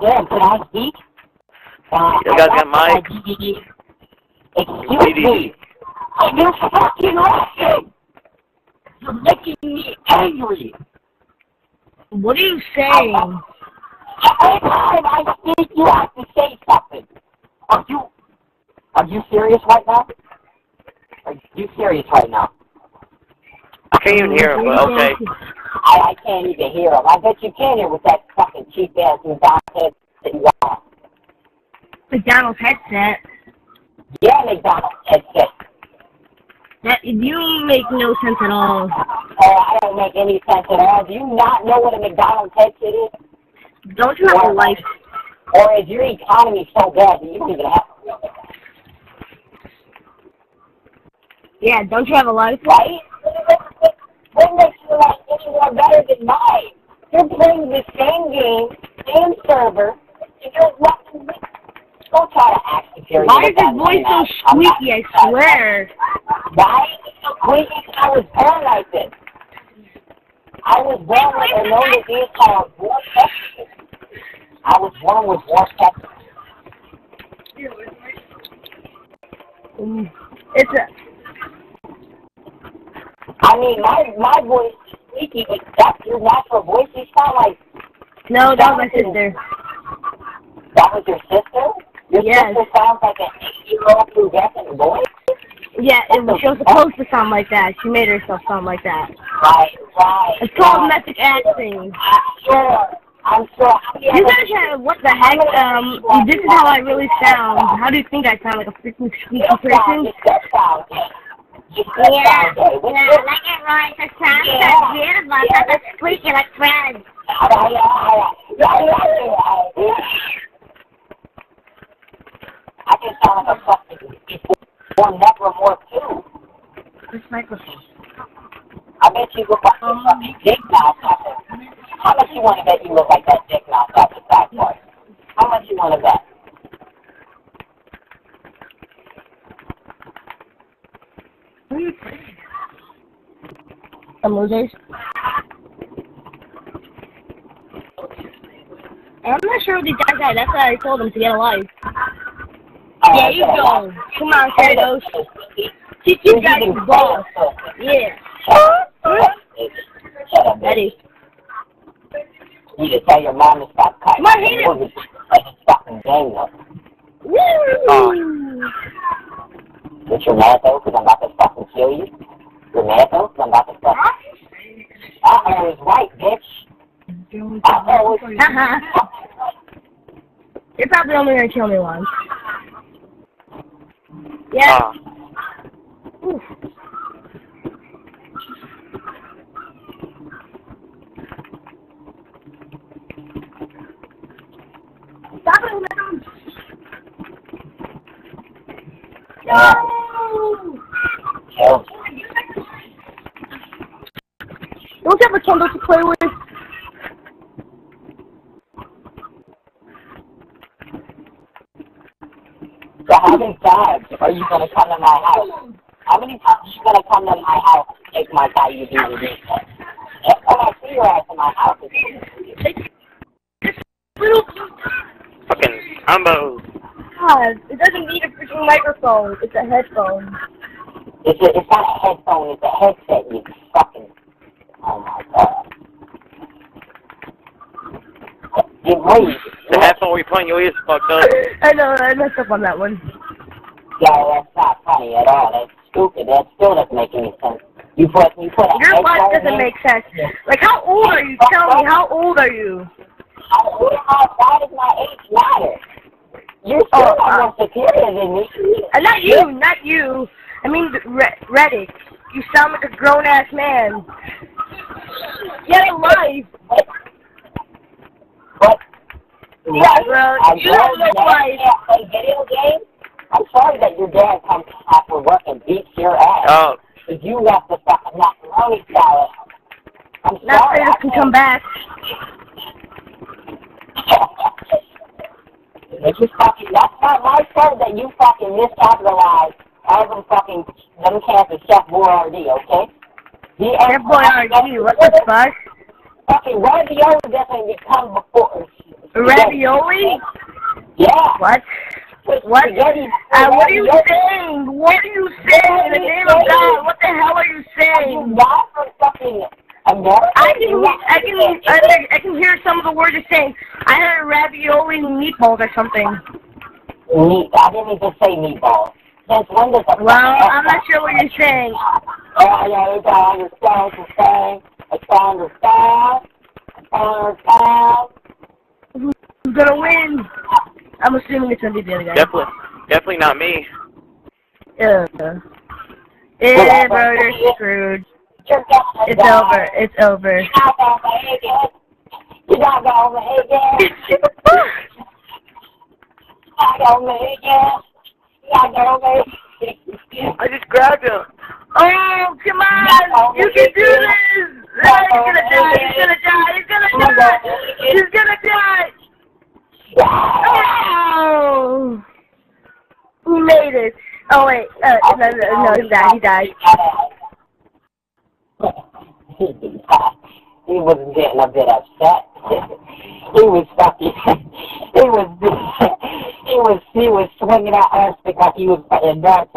Yeah, can I speak? Uh, You guys got I mic? my DVD. Excuse me. You're fucking laughing. You're making me angry. What are you saying? Every time I speak, you have to say something. Are you, are you serious right now? Are you serious right now? I can't even hear him, but okay. I, I can't even hear him. I bet you can hear with that fucking cheap ass McDonald's head that you got. McDonald's headset. Yeah, McDonald's headset. That you make no sense at all. Oh, I don't make any sense at all. Do you not know what a McDonald's headset is? Don't you have a life? Or is your economy so bad that you don't even have a real? Yeah, don't you have a life? Right? What makes your life any more better than mine? You're playing the same game, and fucking... Don't try to act superior. Why is your voice so now. I'm not- squeaky? I swear. Why is it so squeaky? I was born like this. I was born with a known disease called warm. I was born with testicles. Mm, It's a. I mean, my my voice is squeaky, but that's your natural voice. You sound like No, that was my sister. that was your sister. Your Yes. sister sounds like an eight-year-old pubescent boy. Yeah, it was, she was supposed to sound like that. She made herself sound like that. Right, right. It's called right. method acting. I'm sure. I'm sure. You guys have, what the heck, um, this is how I really sound. How do you think I sound, like a freaking squeaky person? You still sound gay. You still sound gay. What's your- like it right, the sound Yeah. beautiful, that's squeaky like Fred. I just sound like a fucking one necromorph too. This microphone. I bet you look like a fucking dick now. How much you want to bet you look like that dick now? That's the fact part. How much you want to bet? Some losers. I'm not sure what these guys are. That's why I told them to get a life. Oh, yeah, you go. Come on, Kratos. Teach these guys the boss. Yeah. Shut up, Ready. You need to tell your mom to stop cutting. Come on, hit him. movies Like it's fucking game though. Woo! But you're mad though, because I'm about to fucking kill you? You're mad though, because I'm about to fucking... Uh-oh, it's right, bitch. Uh-oh, it's... You're probably only gonna kill me once. Yeah. Ah, Oof. Stop it, man. No! Kill. Don't you have a candle to play with? So how many times are you going to come to my house? How many times are you going to come to my house and take my car you do with this? When I see your ass in my house, it's Little fucking combo. God, it doesn't need a freaking microphone. It's a headphone. It's, a, it's not a headphone, it's a headset, you fucking... Oh my god. It moves. The headphone where you putting your ears fucked up. I know, I messed up on that one. Yeah, that's not funny at all. That's stupid. That still doesn't make any sense. You put, you put a Your life doesn't make sense. Like, how old are you? Tell me, how old are you? How old am I? Why does my age matter? You're Oh, still uh, more superior than me. Uh, not you, not you. I mean, Re- Reddick. You sound like a grown-ass man. Get a life. But, Yeah, bro, you have no glad life. you play video games. I'm sorry that your dad comes after work and beats your ass. Oh, Because you left the fucking macaroni salad. I'm Not sorry. I can come back. It's just fucking, that's not my fault that you fucking miscapitalized every fucking, them cans of Chef Boyardee, okay? The Chef Boyardee, what the fuck? Fucking ravioli doesn't become before, Ravioli? Yeah. What? What? Uh, what are you saying? What are you saying? In the name of God, what the hell are you saying? not from fucking America? I can, I can, I, I can hear some of the words you're saying. I heard ravioli and meatballs or something. Meat. I didn't even say meatballs. Since when does a Well, I'm not sure what you're saying. Oh, yeah, it's all the. It's all understand. It's all understand. Who's gonna win? I'm assuming it's gonna be the other guy. Definitely, definitely not me. Yeah. Yeah, bro, you're screwed. It's over. It's over. I just grabbed him. Oh, come on! You can do this! Oh, he's gonna die! He's gonna die! He's gonna die! He's gonna die! Oh! He made it. Oh wait, uh, no, no, no, he died. He died. he was getting a bit upset. he was fucking. He was. He was. He was swinging at us because he was fighting dark.